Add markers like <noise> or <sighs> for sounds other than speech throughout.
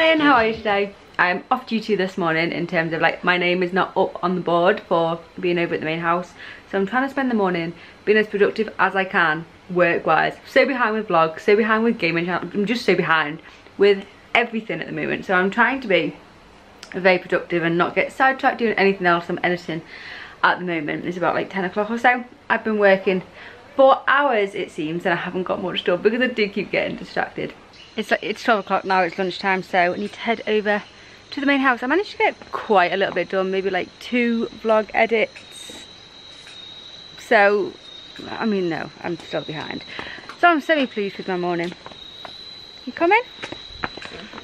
morning, how are you today? I'm off duty this morning in terms of like my name is not up on the board for being over at the main house. So I'm trying to spend the morning being as productive as I can work wise. So behind with vlogs, so behind with gaming channel. I'm just so behind with everything at the moment. So I'm trying to be very productive and not get sidetracked doing anything else I'm editing at the moment. It's about like 10 o'clock or so. I've been working for hours it seems and I haven't got much done because I do keep getting distracted. It's like it's 12 o'clock now, it's lunchtime, so I need to head over to the main house. I managed to get quite a little bit done, maybe like two vlog edits. So, I mean, no, I'm still behind. So I'm semi-pleased with my morning. You coming?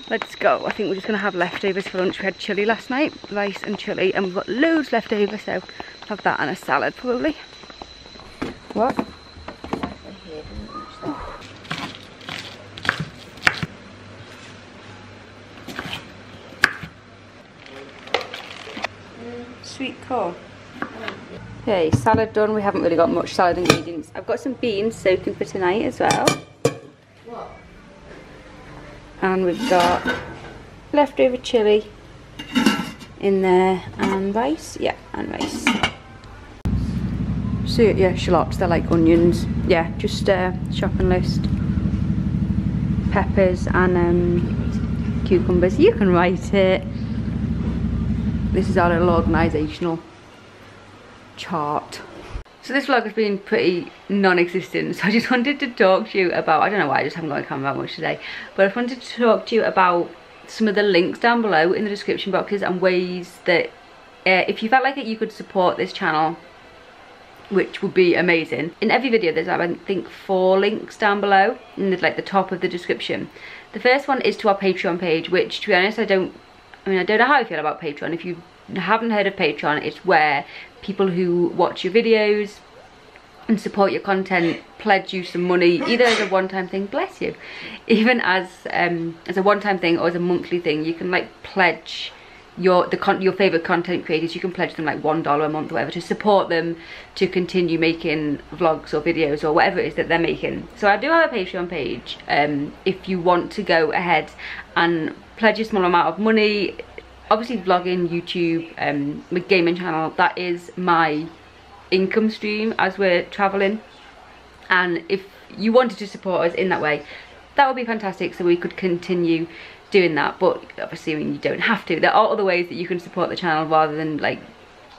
Let's go. I think we're just going to have leftovers for lunch. We had chilli last night, rice and chilli, and we've got loads left over, so have that and a salad probably. What? Corn. Okay, salad done. We haven't really got much salad ingredients. I've got some beans soaking for tonight as well. And we've got leftover chilli in there and rice. Yeah, and rice. So yeah, shallots, they're like onions. Yeah, just a uh, shopping list. Peppers and um, cucumbers. You can write it. This is our little organisational chart. So this vlog has been pretty non-existent, so I just <laughs> wanted to talk to you about, I don't know why, I just haven't got a camera that much today, but I wanted to talk to you about some of the links down below in the description boxes and ways that uh, if you felt like it you could support this channel which would be amazing. In every video there's I think four links down below in the, like the top of the description. The first one is to our Patreon page which to be honest I don't I mean, I don't know how I feel about Patreon. If you haven't heard of Patreon, it's where people who watch your videos and support your content pledge you some money either as a one-time thing bless you even as um as a one-time thing or as a monthly thing you can like pledge your the con your favorite content creators you can pledge them like one dollar a month or whatever to support them to continue making vlogs or videos or whatever it is that they're making so i do have a patreon page um if you want to go ahead and pledge a small amount of money. Obviously vlogging youtube um my gaming channel that is my income stream as we're traveling and if you wanted to support us in that way that would be fantastic so we could continue doing that. But obviously I mean, you don't have to there are other ways that you can support the channel rather than like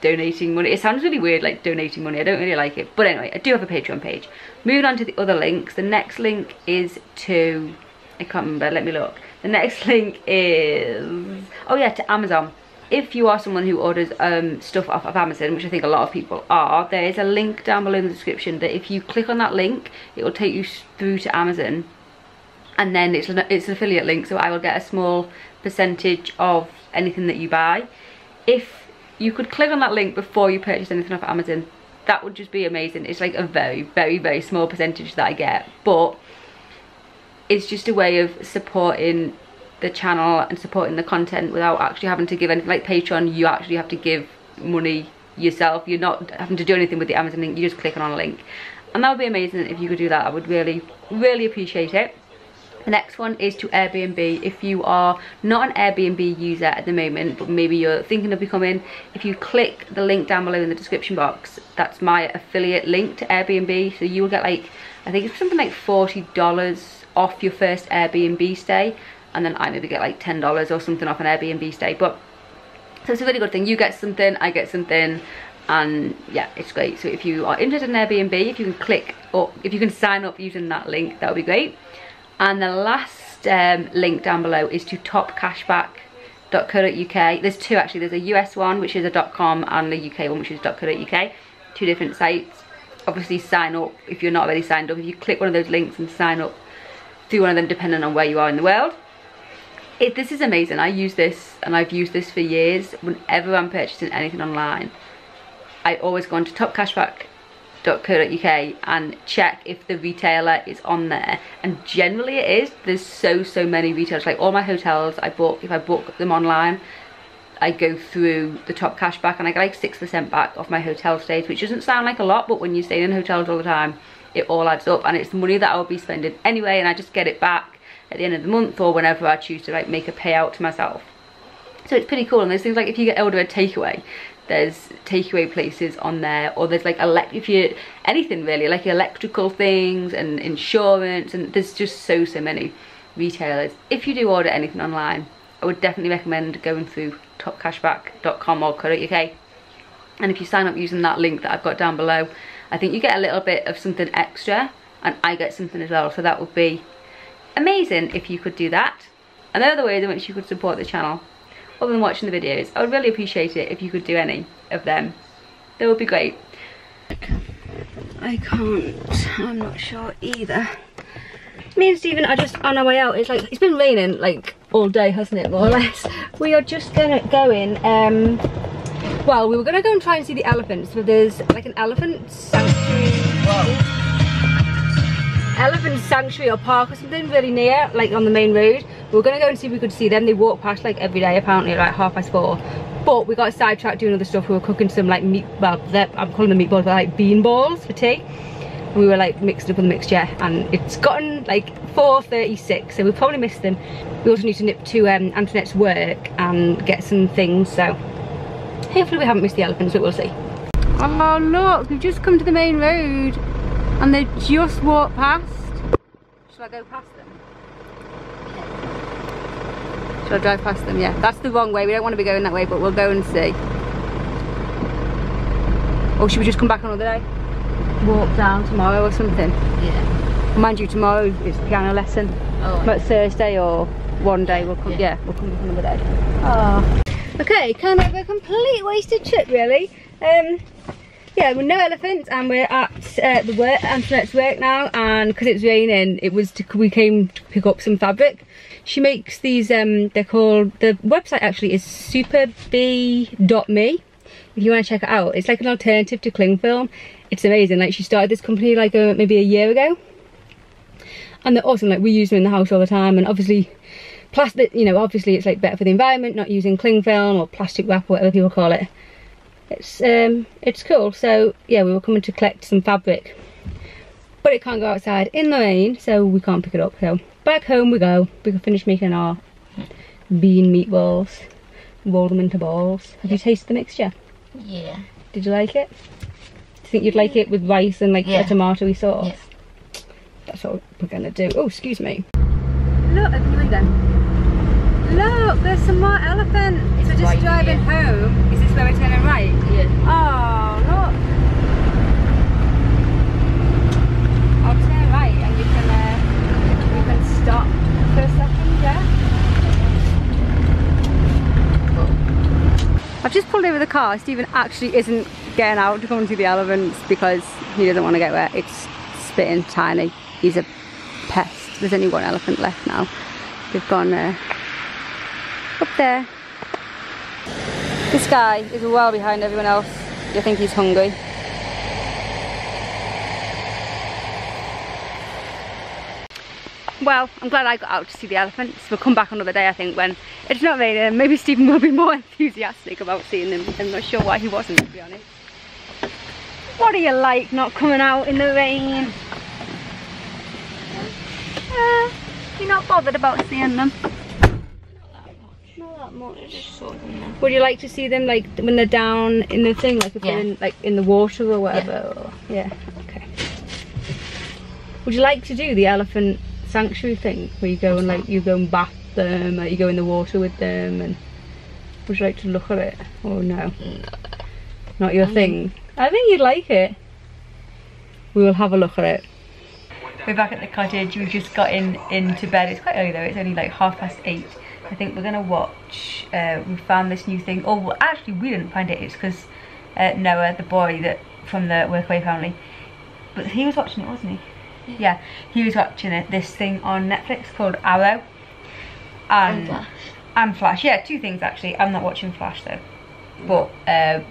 donating money. It sounds really weird like donating money. I don't really like it. But anyway I do have a patreon page. Moving on to the other links. The next link is to I can't remember let me look the next <laughs> link is oh yeah to Amazon if you are someone who orders um, stuff off of Amazon, which I think a lot of people are, there is a link down below in the description that if you click on that link, it will take you through to Amazon and then it's it's an affiliate link so I will get a small percentage of anything that you buy. If you could click on that link before you purchase anything off Amazon, that would just be amazing. It's like a very, very, very small percentage that I get, but it's just a way of supporting the channel and supporting the content without actually having to give anything. Like Patreon, you actually have to give money yourself. You're not having to do anything with the Amazon link, you're just clicking on a link. And that would be amazing if you could do that. I would really, really appreciate it. The next one is to Airbnb. If you are not an Airbnb user at the moment, but maybe you're thinking of becoming, if you click the link down below in the description box, that's my affiliate link to Airbnb. So you will get like, I think it's something like $40 off your first Airbnb stay. And then I maybe get like $10 or something off an Airbnb stay. But so it's a really good thing. You get something, I get something and yeah it's great so if you are interested in Airbnb if you can click or if you can sign up using that link that would be great and the last um, link down below is to topcashback.co.uk there's two actually there's a US one which is a .com and the UK one which is .co.uk two different sites obviously sign up if you're not already signed up if you click one of those links and sign up through one of them depending on where you are in the world. It, this is amazing. I use this and I've used this for years. Whenever I'm purchasing anything online I always go on to topcashback co.uk and check if the retailer is on there. And generally it is. There's so so many retailers. Like all my hotels I book if I book them online I go through the top cashback and I get like 6% back off my hotel stays which doesn't sound like a lot but when you're staying in hotels all the time it all adds up and it's money that I'll be spending anyway and I just get it back at the end of the month or whenever I choose to like make a payout to myself. So it's pretty cool and there's things like if you get order a takeaway, there's takeaway places on there or there's like elect if you anything really like electrical things and insurance and there's just so so many retailers if you do order anything online I would definitely recommend going through topcashback.com or co.uk and if you sign up using that link that I've got down below I think you get a little bit of something extra and I get something as well so that would be amazing if you could do that. And other ways in which you could support the channel other than watching the videos I would really appreciate it if you could do any of them. That would be great. I can't I'm not sure either. Me and Stephen are just on our way out. It's like it's been raining like all day hasn't it more or less? We are just gonna go in um well we were gonna go and try and see the elephants but there's like an elephant sanctuary. Whoa. elephant sanctuary or park or something really near like on the main road. We were gonna go and see if we could see them. They walk past like every day apparently like half past four. But we got sidetracked doing other stuff. We were cooking some like meat well i'm calling them meatballs but like bean balls for tea. We were like mixed up with the mixture and it's gotten like 4.36 so we probably missed them. We also need to nip to um, Antoinette's work and get some things so hopefully we haven't missed the elephants but we'll see oh look we've just come to the main road and they just walked past shall I go past them shall I drive past them yeah that's the wrong way we don't want to be going that way but we'll go and see or should we just come back another day walk down tomorrow or something. Yeah. Mind you, tomorrow is piano lesson. Oh. But Thursday or one day we'll come. Yeah, yeah we'll come another day. Oh. Okay, kind of a complete wasted trip, really. Um, yeah, we're no elephants, and we're at uh, the work, Antoinette's work now, and because it's raining, it was to, we came to pick up some fabric. She makes these. Um, they're called the website actually is superbee.me. If you want to check it out, it's like an alternative to cling film it's amazing like she started this company like a, uh, maybe a year ago and they're awesome like we use them in the house all the time and obviously plastic you know obviously it's like better for the environment not using cling film or plastic wrap or whatever people call it it's um it's cool so yeah we were coming to collect some fabric but it can't go outside in the rain so we can't pick it up so back home we go we can finish making our bean meatballs roll them into balls have you tasted the mixture yeah did you like it Do you think you'd like it with rice and like yeah. a tomatoey sauce? Yeah. That's what we're gonna do. Oh, excuse me. Look, then. Look, there's some more elephants. It's we're just right driving here. home. Is this where we're turning right? Yeah. Oh, look. I'll turn right and you can, uh, you can stop for a second, yeah? I've just pulled over the car. Stephen actually isn't getting out to come and see the elephants because he doesn't want to get wet. It's spitting tiny. He's a pest. There's only one elephant left now. They've gone uh, up there. This guy is well behind everyone else. You think he's hungry. Well, I'm glad I got out to see the elephants. We'll come back another day, I think, when it's not raining. Maybe Stephen will be more <laughs> enthusiastic about seeing them. I'm not sure why he wasn't, to be honest. What do you like not coming out in the rain? Uh, you're not bothered about seeing them? That much. Would you like to see them like when they're down in the thing, like if yeah. they're in, like in the water or whatever? Yeah. Or, yeah. Okay. Would you like to do the elephant sanctuary thing where you go and like you go and bath them, or you go in the water with them, and would you like to look at it or no? no. Not your I thing. Mean, I think you'd like it. We will have a look at it. We're back at the cottage. We've just got in into bed. It's quite early though. It's only like half past eight. I think we're gonna watch. Uh, we found this new thing. Oh, well, actually, we didn't find it. It's because uh, Noah, the boy that from the Workaway family, but he was watching it, wasn't he? Yeah. yeah, he was watching it. This thing on Netflix called Arrow, and and Flash. and Flash. Yeah, two things actually. I'm not watching Flash though, but. Uh,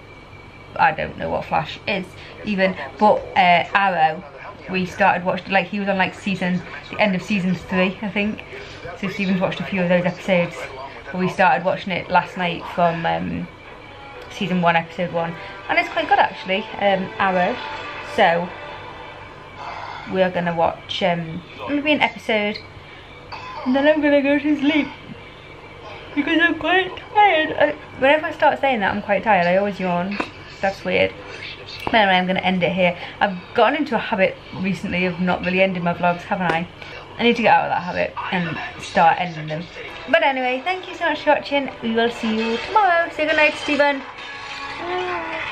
I don't know what Flash is even, but uh, Arrow, we started watching, like he was on like season, the end of season three, I think. So Stephen's watched a few of those episodes, but we started watching it last night from um, season one, episode one, and it's quite good actually, um, Arrow. So we are gonna watch um, maybe an episode and then I'm gonna go to sleep because I'm quite tired. I, whenever I start saying that I'm quite tired, I always yawn. That's weird. But anyway, I'm going to end it here. I've gotten into a habit recently of not really ending my vlogs, haven't I? I need to get out of that habit and start ending them. But anyway, thank you so much for watching. We will see you tomorrow. Say goodnight, Stephen. <sighs>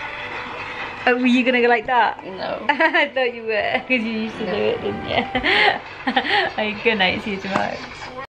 Oh, were you gonna go like that? No. <laughs> I thought you were, because you used to do it, didn't you? <laughs> Alright, good night, see you tomorrow.